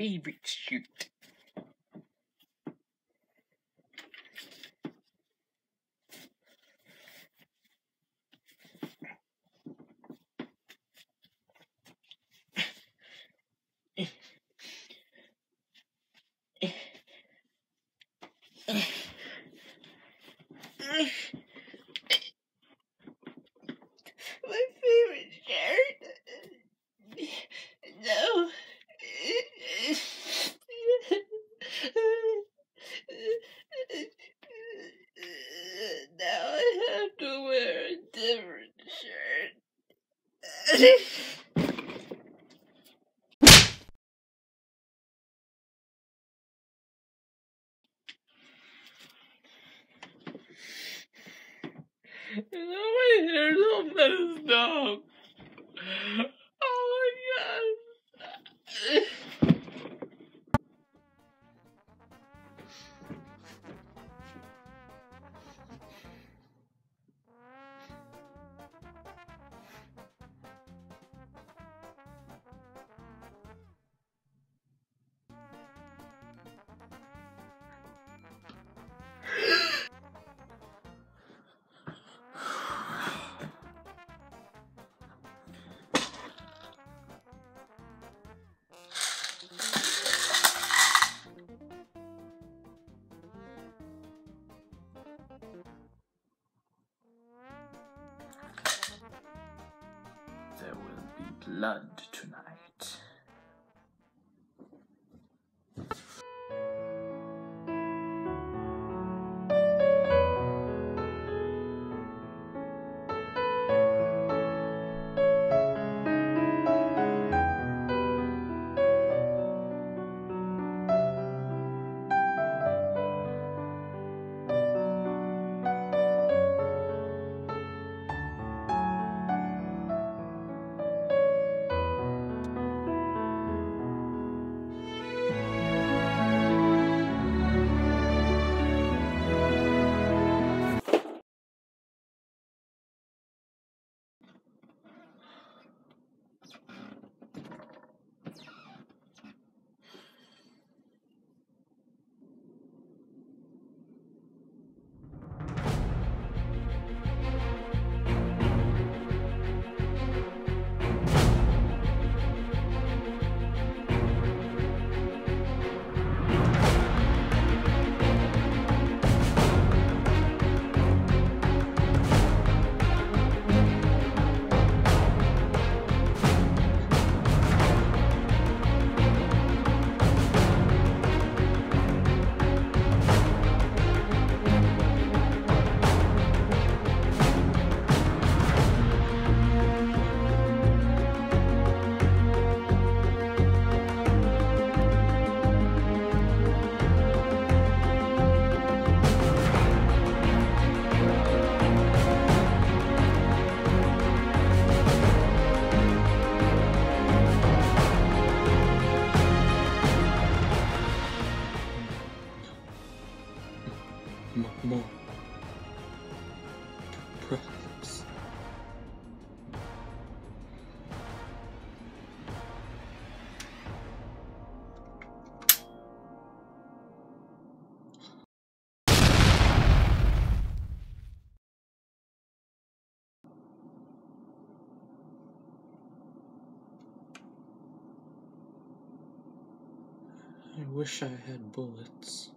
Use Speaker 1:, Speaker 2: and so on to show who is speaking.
Speaker 1: favorite shirt.
Speaker 2: My
Speaker 1: hair's all messed up.
Speaker 3: Blood tonight.
Speaker 4: More. Perhaps. I wish I had bullets.